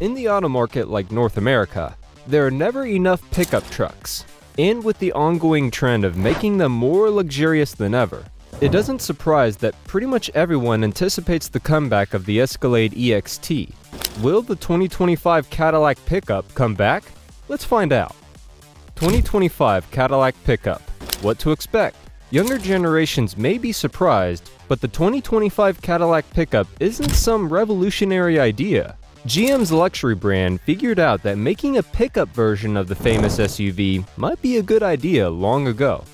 In the auto market like North America, there are never enough pickup trucks, and with the ongoing trend of making them more luxurious than ever, it doesn't surprise that pretty much everyone anticipates the comeback of the Escalade EXT. Will the 2025 Cadillac pickup come back? Let's find out. 2025 Cadillac pickup. What to expect? Younger generations may be surprised, but the 2025 Cadillac pickup isn't some revolutionary idea. GM's luxury brand figured out that making a pickup version of the famous SUV might be a good idea long ago.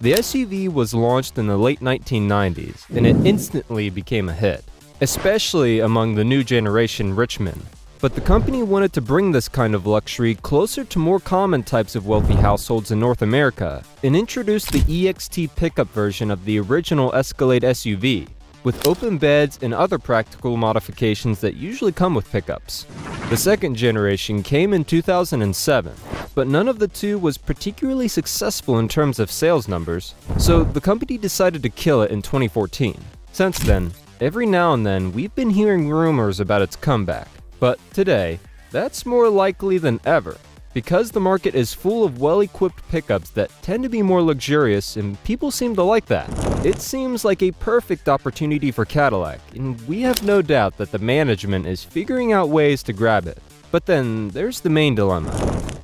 The SUV was launched in the late 1990s, and it instantly became a hit, especially among the new generation Richmond. But the company wanted to bring this kind of luxury closer to more common types of wealthy households in North America and introduced the EXT pickup version of the original Escalade SUV, with open beds and other practical modifications that usually come with pickups. The second generation came in 2007, but none of the two was particularly successful in terms of sales numbers, so the company decided to kill it in 2014. Since then, every now and then we've been hearing rumors about its comeback, but today, that's more likely than ever. Because the market is full of well equipped pickups that tend to be more luxurious, and people seem to like that. It seems like a perfect opportunity for Cadillac, and we have no doubt that the management is figuring out ways to grab it. But then there's the main dilemma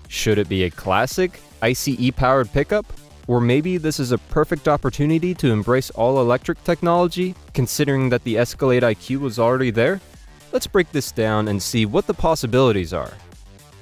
should it be a classic, ICE powered pickup? Or maybe this is a perfect opportunity to embrace all electric technology, considering that the Escalade IQ was already there? Let's break this down and see what the possibilities are.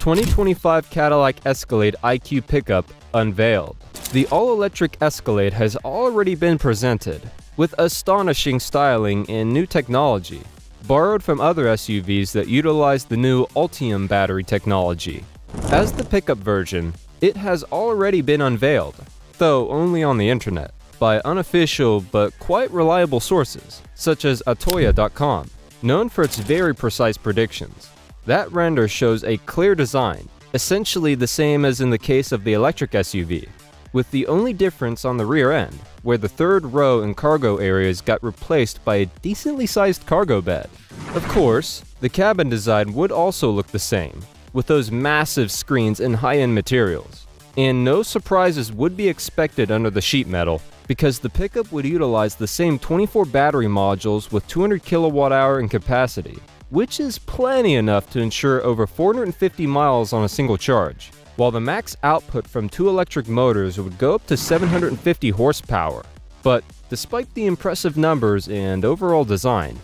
2025 Cadillac Escalade IQ pickup unveiled. The all-electric Escalade has already been presented, with astonishing styling and new technology, borrowed from other SUVs that utilize the new Ultium battery technology. As the pickup version, it has already been unveiled, though only on the internet, by unofficial but quite reliable sources, such as Atoya.com, known for its very precise predictions. That render shows a clear design, essentially the same as in the case of the electric SUV, with the only difference on the rear end, where the third row and cargo areas got replaced by a decently sized cargo bed. Of course, the cabin design would also look the same, with those massive screens and high-end materials. And no surprises would be expected under the sheet metal, because the pickup would utilize the same 24 battery modules with 200 kilowatt hour in capacity, which is plenty enough to ensure over 450 miles on a single charge, while the max output from two electric motors would go up to 750 horsepower. But despite the impressive numbers and overall design,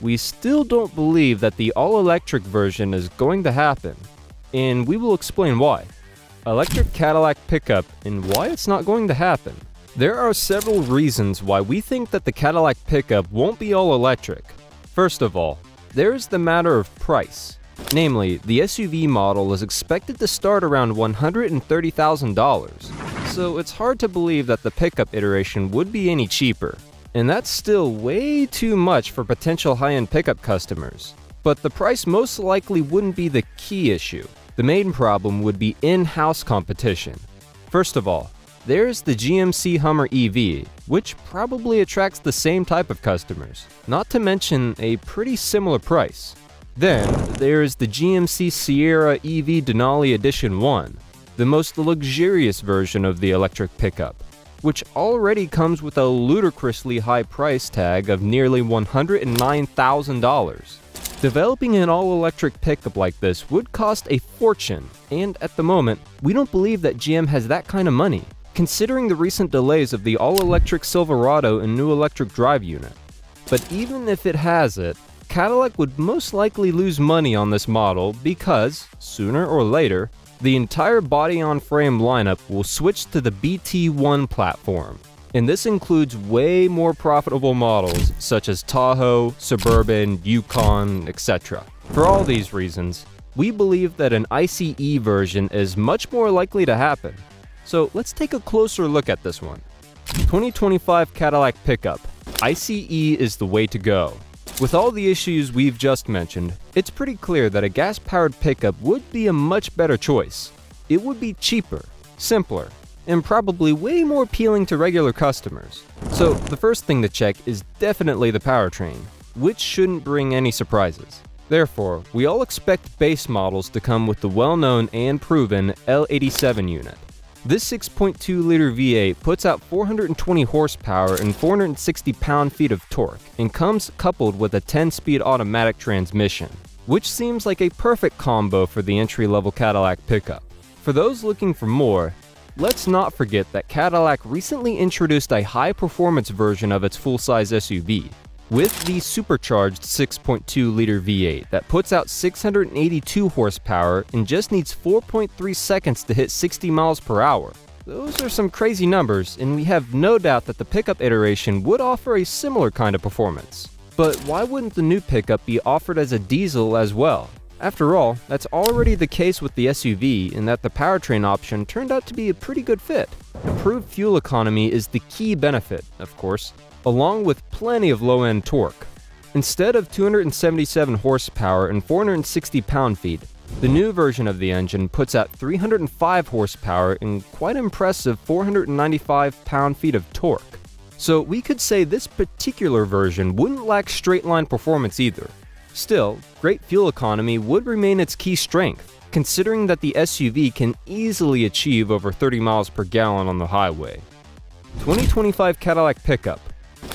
we still don't believe that the all-electric version is going to happen, and we will explain why. Electric Cadillac pickup and why it's not going to happen. There are several reasons why we think that the Cadillac pickup won't be all electric. First of all, there's the matter of price. Namely, the SUV model is expected to start around $130,000, so it's hard to believe that the pickup iteration would be any cheaper. And that's still way too much for potential high-end pickup customers. But the price most likely wouldn't be the key issue. The main problem would be in-house competition. First of all, there's the GMC Hummer EV, which probably attracts the same type of customers, not to mention a pretty similar price. Then, there's the GMC Sierra EV Denali Edition 1, the most luxurious version of the electric pickup, which already comes with a ludicrously high price tag of nearly $109,000. Developing an all-electric pickup like this would cost a fortune, and at the moment, we don't believe that GM has that kind of money considering the recent delays of the all-electric Silverado and new electric drive unit. But even if it has it, Cadillac would most likely lose money on this model because, sooner or later, the entire body-on-frame lineup will switch to the BT1 platform. And this includes way more profitable models such as Tahoe, Suburban, Yukon, etc. For all these reasons, we believe that an ICE version is much more likely to happen, so let's take a closer look at this one. 2025 Cadillac Pickup. ICE is the way to go. With all the issues we've just mentioned, it's pretty clear that a gas-powered pickup would be a much better choice. It would be cheaper, simpler, and probably way more appealing to regular customers. So the first thing to check is definitely the powertrain, which shouldn't bring any surprises. Therefore, we all expect base models to come with the well-known and proven L87 unit. This 6.2 liter V8 puts out 420 horsepower and 460 pound-feet of torque and comes coupled with a 10-speed automatic transmission, which seems like a perfect combo for the entry-level Cadillac pickup. For those looking for more, let's not forget that Cadillac recently introduced a high-performance version of its full-size SUV, with the supercharged 6.2 liter V8 that puts out 682 horsepower and just needs 4.3 seconds to hit 60 miles per hour. Those are some crazy numbers, and we have no doubt that the pickup iteration would offer a similar kind of performance. But why wouldn't the new pickup be offered as a diesel as well? After all, that's already the case with the SUV in that the powertrain option turned out to be a pretty good fit. Improved fuel economy is the key benefit, of course, along with plenty of low-end torque. Instead of 277 horsepower and 460 pound-feet, the new version of the engine puts out 305 horsepower and quite impressive 495 pound-feet of torque. So we could say this particular version wouldn't lack straight-line performance either. Still, great fuel economy would remain its key strength, considering that the SUV can easily achieve over 30 miles per gallon on the highway. 2025 Cadillac Pickup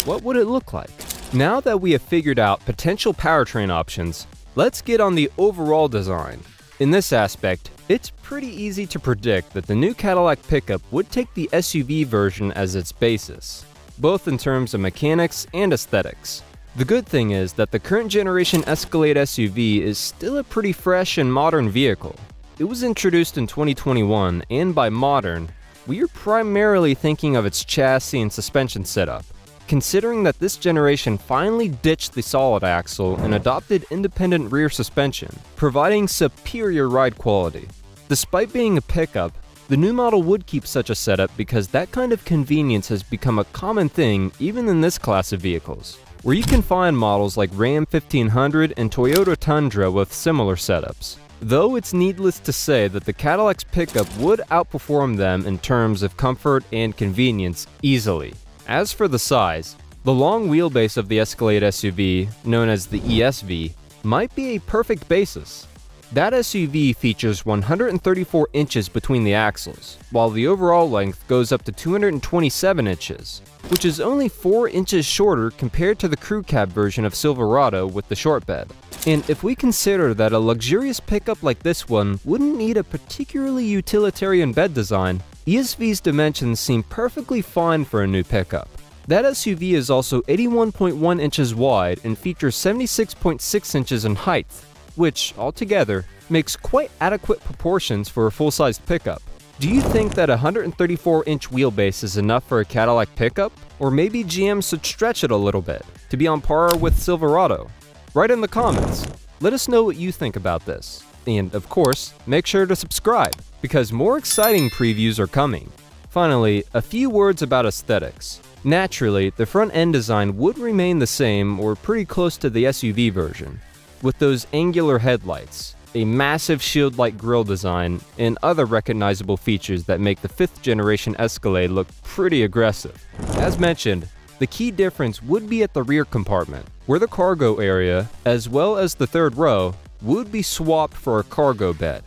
what would it look like? Now that we have figured out potential powertrain options, let's get on the overall design. In this aspect, it's pretty easy to predict that the new Cadillac pickup would take the SUV version as its basis, both in terms of mechanics and aesthetics. The good thing is that the current generation Escalade SUV is still a pretty fresh and modern vehicle. It was introduced in 2021, and by modern, we are primarily thinking of its chassis and suspension setup considering that this generation finally ditched the solid axle and adopted independent rear suspension, providing superior ride quality. Despite being a pickup, the new model would keep such a setup because that kind of convenience has become a common thing even in this class of vehicles, where you can find models like Ram 1500 and Toyota Tundra with similar setups. Though it's needless to say that the Cadillac's pickup would outperform them in terms of comfort and convenience easily. As for the size, the long wheelbase of the Escalade SUV, known as the ESV, might be a perfect basis. That SUV features 134 inches between the axles, while the overall length goes up to 227 inches, which is only 4 inches shorter compared to the crew cab version of Silverado with the short bed. And if we consider that a luxurious pickup like this one wouldn't need a particularly utilitarian bed design, ESV's dimensions seem perfectly fine for a new pickup. That SUV is also 81.1 inches wide and features 76.6 inches in height, which, altogether, makes quite adequate proportions for a full-sized pickup. Do you think that a 134-inch wheelbase is enough for a Cadillac pickup? Or maybe GM should stretch it a little bit, to be on par with Silverado? Write in the comments. Let us know what you think about this. And of course, make sure to subscribe, because more exciting previews are coming. Finally, a few words about aesthetics. Naturally, the front end design would remain the same or pretty close to the SUV version, with those angular headlights, a massive shield-like grille design, and other recognizable features that make the 5th generation Escalade look pretty aggressive. As mentioned, the key difference would be at the rear compartment, where the cargo area, as well as the third row, would be swapped for a cargo bed.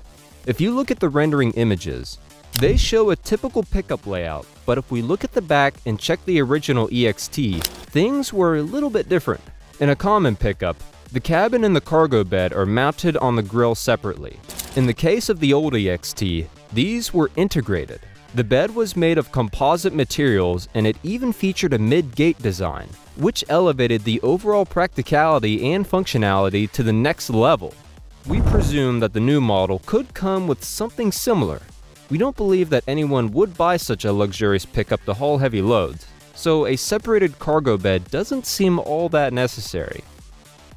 If you look at the rendering images, they show a typical pickup layout, but if we look at the back and check the original EXT, things were a little bit different. In a common pickup, the cabin and the cargo bed are mounted on the grille separately. In the case of the old EXT, these were integrated. The bed was made of composite materials and it even featured a mid-gate design, which elevated the overall practicality and functionality to the next level. We presume that the new model could come with something similar. We don't believe that anyone would buy such a luxurious pickup to haul heavy loads, so a separated cargo bed doesn't seem all that necessary.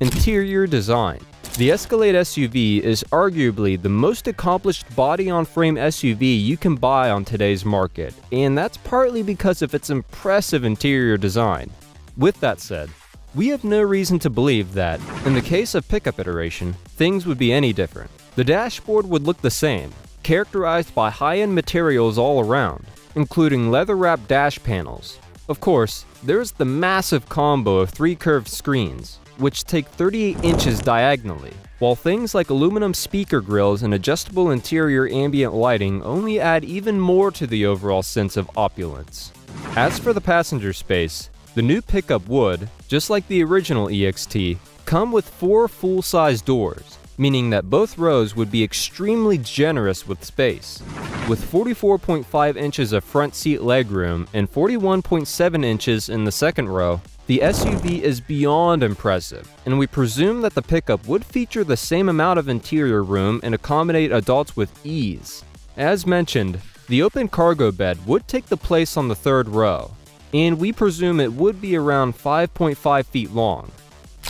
Interior Design The Escalade SUV is arguably the most accomplished body-on-frame SUV you can buy on today's market, and that's partly because of its impressive interior design. With that said, we have no reason to believe that, in the case of pickup iteration, things would be any different. The dashboard would look the same, characterized by high-end materials all around, including leather-wrapped dash panels. Of course, there's the massive combo of three curved screens, which take 38 inches diagonally, while things like aluminum speaker grills and adjustable interior ambient lighting only add even more to the overall sense of opulence. As for the passenger space, the new pickup would, just like the original EXT, come with four full-size doors, meaning that both rows would be extremely generous with space. With 44.5 inches of front seat legroom and 41.7 inches in the second row, the SUV is beyond impressive, and we presume that the pickup would feature the same amount of interior room and accommodate adults with ease. As mentioned, the open cargo bed would take the place on the third row, and we presume it would be around 5.5 feet long.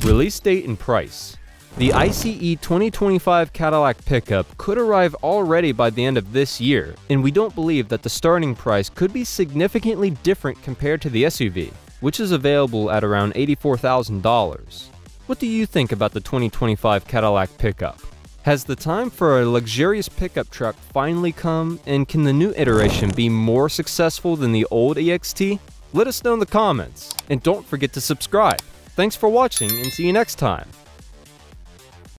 Release date and price. The ICE 2025 Cadillac pickup could arrive already by the end of this year, and we don't believe that the starting price could be significantly different compared to the SUV, which is available at around $84,000. What do you think about the 2025 Cadillac pickup? Has the time for a luxurious pickup truck finally come, and can the new iteration be more successful than the old EXT? Let us know in the comments, and don't forget to subscribe. Thanks for watching, and see you next time.